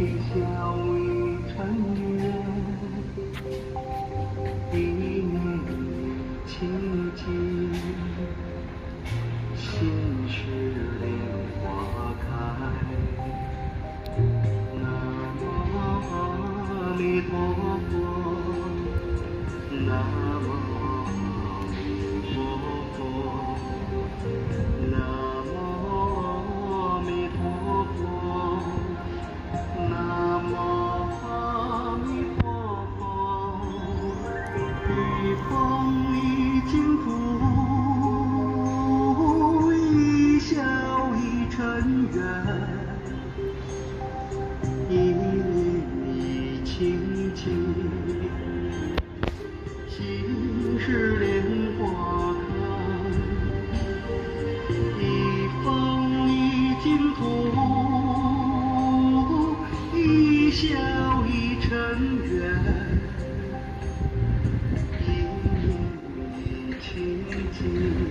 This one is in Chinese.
一笑一团圆。一念一奇迹，心事莲花开。南无阿弥陀佛恩怨，一念一清净，心是莲花开，一方一净土，一笑一尘缘，一念一清净。